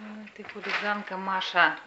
Ой, ты хулиганка, Маша.